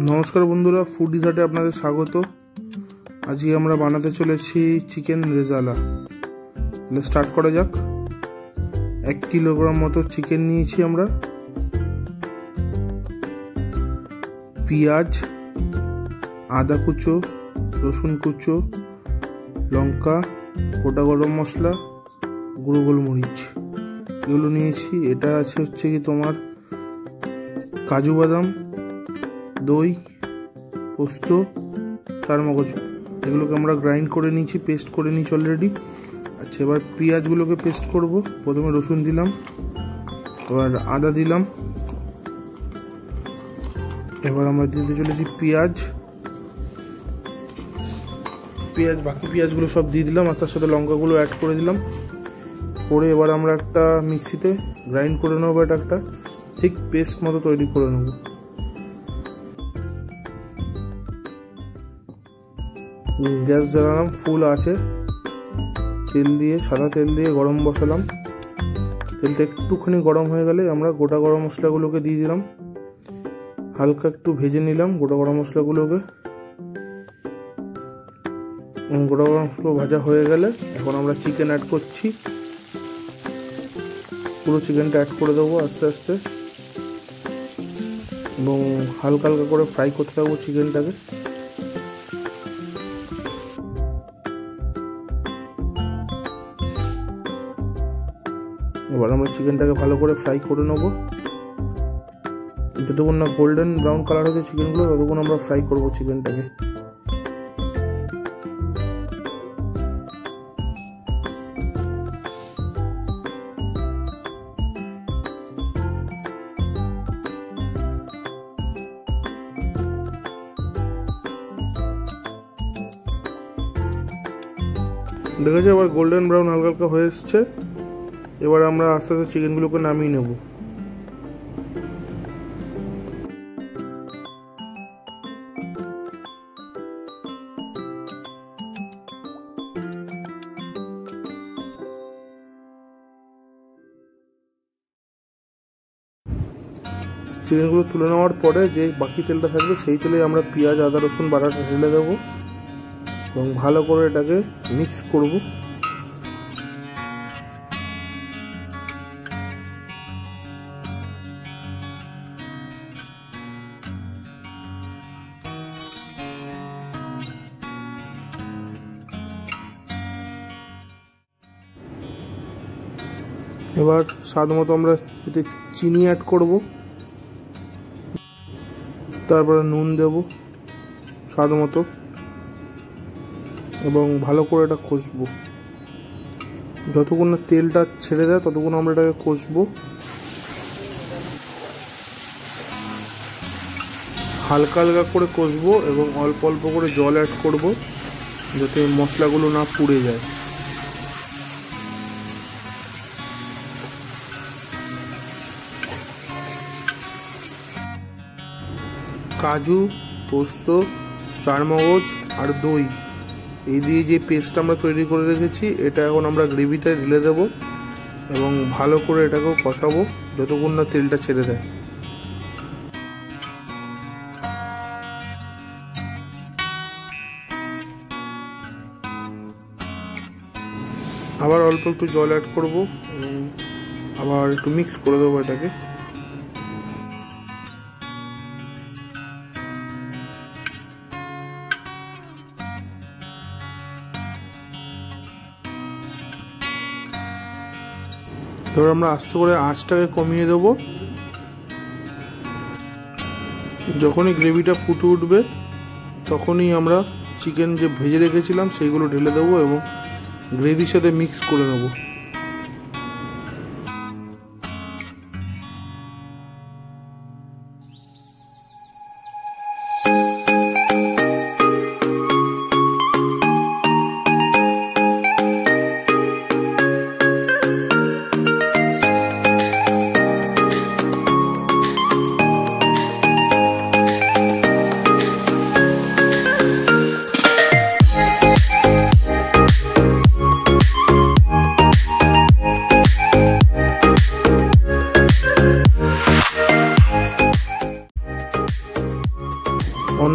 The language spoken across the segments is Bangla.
নমস্কার বন্ধুরা ফুড ডিজার্টে আপনাদের স্বাগত। আজকে আমরা বানাতে চলেছি চিকেন রেজালা। তাহলে স্টার্ট করা যাক। এক কিলোগ্রাম মতো চিকেন নিয়েছি আমরা। পেঁয়াজ, আদা কুচো, রসুন কুচো, লঙ্কা, গোটা গরম মশলা, গুঁড়ো গোলমরিচ। এগুলো নিয়েছি। এটা আছে হচ্ছে কি তোমার কাজু বাদাম দই, পোস্ত চারমগজ এগুলোকে আমরা গ্রাইন্ড করে নিয়েছি পেস্ট করে নিয়েছি অলরেডি আচ্ছা এবার পেঁয়াজগুলোকে পেস্ট করব। প্রথমে রসুন দিলাম, এবার আদা দিলাম। এবার আমরা দিতে চলেছি পেঁয়াজ। পেঁয়াজ, বাকি পেঁয়াজগুলো সব দিয়ে দিলাম, আর তার সাথে লঙ্কাগুলো অ্যাড করে দিলাম। করে এবার আমরা একটা মিক্সিতে গ্রাইন্ড করে নেব এটা একটা ঠিক পেস্ট মতো তৈরি করে নেব। গ্যাস জ্বালালাম, ফুল আছে। তেল দিয়ে, সাদা তেল দিয়ে গরম বসালাম। তেলটা একটুখানি গরম হয়ে গেলে আমরা গোটা গরম মশলাগুলোকে দিয়ে দিলাম। হালকা একটু ভেজে নিলাম গোটা গরম মশলাগুলোকে। গোটা গরম মশলা ভাজা হয়ে গেলে এখন আমরা চিকেন অ্যাড করছি। পুরো চিকেনটা অ্যাড করে দেবো আস্তে আস্তে। এবং হালকা হালকা করে ফ্রাই করতে থাকব চিকেনটাকে এবার আমরা চিকেনটাকে ভালো করে ফ্রাই করে নেব। যতক্ষণ না গোল্ডেন ব্রাউন কালার হচ্ছে চিকেনগুলো, ততক্ষণ আমরা ফ্রাই করব চিকেনটাকে। দেখেছি আবার গোল্ডেন ব্রাউন হালকা হালকা হয়ে এসছে। এবার আমরা আস্তে আস্তে চিকেনগুলোকে নামিয়ে নেব। চিকেনগুলো তুলে নেওয়ার পরে যে বাকি তেলটা থাকবে, সেই তেলে আমরা পেঁয়াজ, আদা, রসুন, বাটাটা ঢেলে দেবো এবং ভালো করে এটাকে মিক্স করব। এবার স্বাদ মতো আমরা এতে চিনি অ্যাড করব। তারপরে নুন দেব স্বাদ মতো। এবং ভালো করে এটা কষবো। যতক্ষণ না তেলটা ছেড়ে দেয়, ততক্ষণ আমরা এটাকে কষবো। হালকা হালকা করে কষবো এবং অল্প অল্প করে জল অ্যাড করব, যাতে মশলাগুলো না পুড়ে যায়। কাজু, পোস্ত, চারমগজ আর দই। এই দিয়ে যে পেস্ট আমরা তৈরি করে রেখেছি, এটা এখন আমরা গ্রেভিটা ঢেলে দেব এবং ভালো করে এটাকেও কষাবো যতক্ষণ না তেলটা ছেড়ে দেয়। আবার অল্প একটু জল অ্যাড করব আবার একটু মিক্স করে দেবো এটাকে। এবার আমরা আস্তে করে আঁচটাকে কমিয়ে দেব। যখনই গ্রেভিটা ফুটে উঠবে, তখনই আমরা চিকেন যে ভেজে রেখেছিলাম, সেইগুলো ঢেলে দেবো এবং গ্রেভির সাথে মিক্স করে নেব।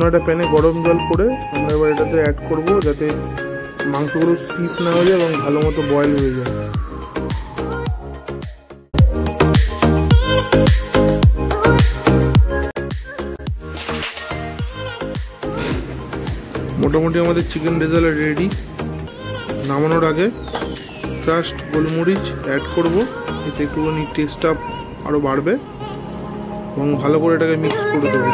একটা প্যানে গরম জল করে আমরা এবার এটাতে অ্যাড করব যাতে মাংসগুলো স্টিফ না হয়ে যায় এবং ভালো মতো বয়েল হয়ে যায়। মোটামুটি আমাদের চিকেন রেজাল্ট রেডি নামানোর আগে ক্রাস্ট গোলমরিচ অ্যাড করব, এতে একটুখানি টেস্টটা আরও বাড়বে এবং ভালো করে এটাকে মিক্স করে দেবো।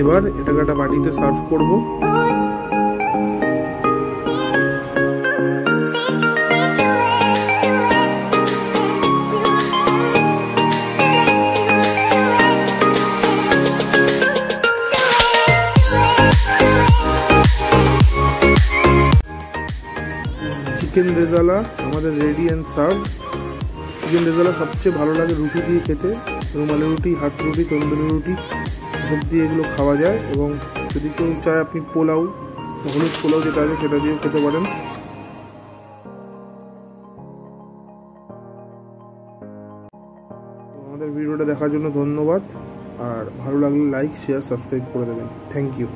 এবার এটাকে একটা বাটিতে সার্ভ করব। চিকেন রেজালা আমাদের ready and serve chicken rezala সবচেয়ে ভালো লাগে রুটি দিয়ে খেতে। রুমালি রুটি, হাত রুটি, তন্দুরি রুটি। সব দিয়ে এগুলো খাওয়া যায় এবং যদি কেউ চায় আপনি পোলাও, হলুদ পোলাও যেটা আছে সেটা দিয়েও খেতে পারেন। আমাদের ভিডিওটা দেখার জন্য ধন্যবাদ। আর ভালো লাগলে লাইক শেয়ার সাবস্ক্রাইব করে দেবেন। Thank you